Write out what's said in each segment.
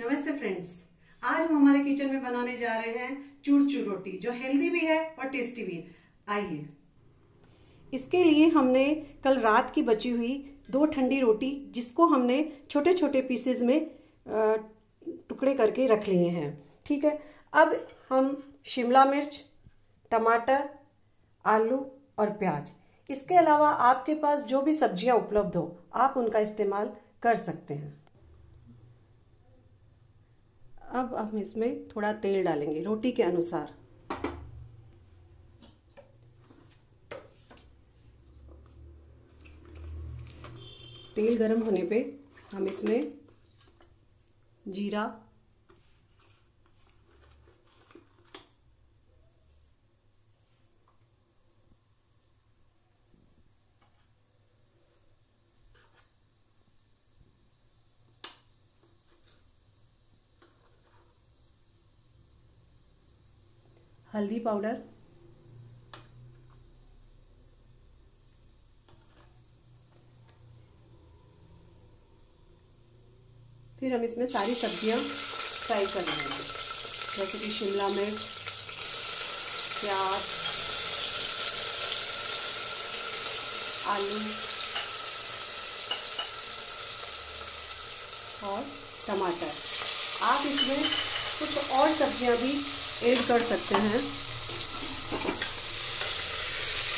नमस्ते फ्रेंड्स आज हम हमारे किचन में बनाने जा रहे हैं चूर चूर रोटी, जो हेल्दी भी है और टेस्टी भी है। आइए। इसके लिए हमने कल रात की बची हुई दो ठंडी रोटी, जिसको हमने छोटे छोटे पीसेज में टुकड़े करके रख लिए हैं। ठीक है? अब हम शिमला मिर्च, टमाटर, आलू और प्याज। इसके अलावा आपके पास जो भी सब्ज़ियाँ उपलब्ध हो, आप उनका इस्तेमाल कर सकते हैं। अब हम इसमें थोड़ा तेल डालेंगे, रोटी के अनुसार। तेल गरम होने पे हम इसमें जीरा हल्दी पाउडर। फिर हम इसमें सारी सब्ज़ियाँ फ्राई कर लेंगे। जैसे कि शिमला मिर्च, प्याज, आलू और टमाटर। आप इसमें कुछ और सब्ज़ियाँ भी ऐड कर सकते हैं।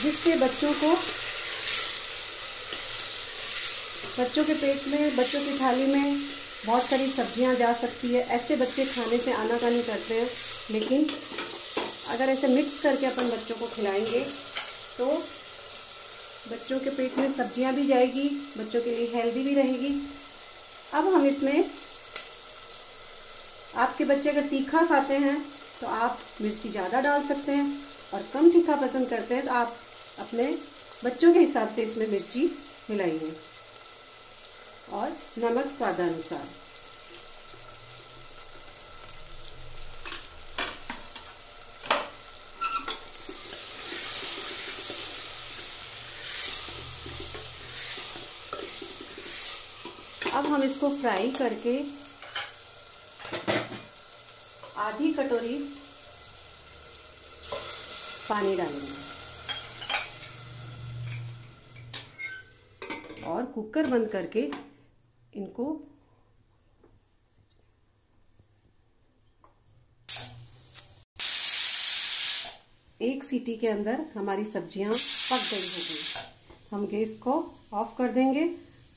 जिससे बच्चों को बच्चों के पेट में, बच्चों की थाली में बहुत सारी सब्ज़ियाँ जा सकती है। ऐसे बच्चे खाने से आनाकानी करते हैं, लेकिन अगर ऐसे मिक्स करके अपन बच्चों को खिलाएँगे तो बच्चों के पेट में सब्ज़ियाँ भी जाएगी, बच्चों के लिए हेल्दी भी रहेगी। अब हम इसमें आपके बच्चे अगर तीखा खाते हैं तो आप मिर्ची ज़्यादा डाल सकते हैं और कम तीखा पसंद करते हैं तो आप अपने बच्चों के हिसाब से इसमें मिर्ची मिलाइए। और नमक स्वादानुसार अब हम इसको फ्राई करके आधी कटोरी पानी डालेंगे। और कुकर बंद करके इनको एक सीटी के अंदर हमारी सब्ज़ियाँ पक गई होगी। हम गैस को ऑफ़ कर देंगे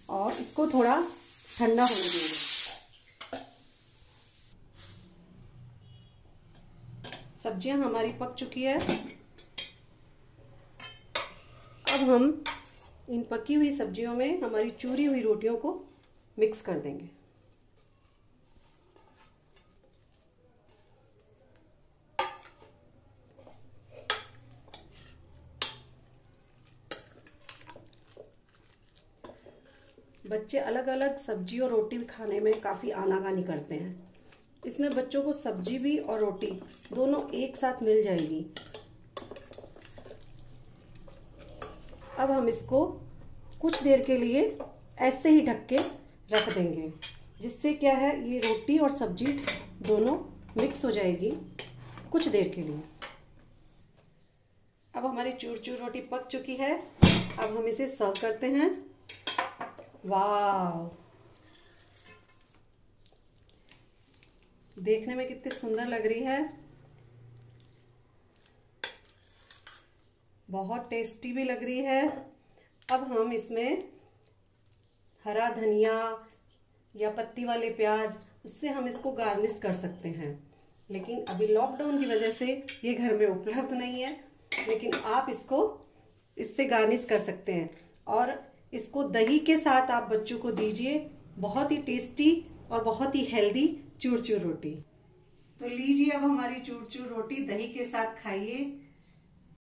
और इसको थोड़ा ठंडा होने देंगे। सब्ज़ियाँ हमारी पक चुकी है। अब हम इन पकी हुई सब्जियों में हमारी चूरी हुई रोटियों को मिक्स कर देंगे। बच्चे अलग अलग सब्ज़ी और रोटी खाने में काफ़ी आनाकानी करते हैं। इसमें बच्चों को सब्ज़ी भी और रोटी दोनों एक साथ मिल जाएगी। अब हम इसको कुछ देर के लिए ऐसे ही ढक के रख देंगे, जिससे क्या है, ये रोटी और सब्ज़ी दोनों मिक्स हो जाएगी कुछ देर के लिए। अब हमारी चूर चूर रोटी पक चुकी है। अब हम इसे सर्व करते हैं। वाह देखने में कितनी सुंदर लग रही है। बहुत टेस्टी भी लग रही है। अब हम इसमें हरा धनिया या पत्ती वाले प्याज, उससे हम इसको गार्निश कर सकते हैं। लेकिन अभी लॉकडाउन की वजह से ये घर में उपलब्ध नहीं है, लेकिन आप इसको, इससे गार्निश कर सकते हैं। और इसको दही के साथ आप बच्चों को दीजिए, बहुत ही टेस्टी और बहुत ही हेल्दी चूर चूर रोटी। तो लीजिए अब हमारी चूर चूर रोटी, दही के साथ खाइए।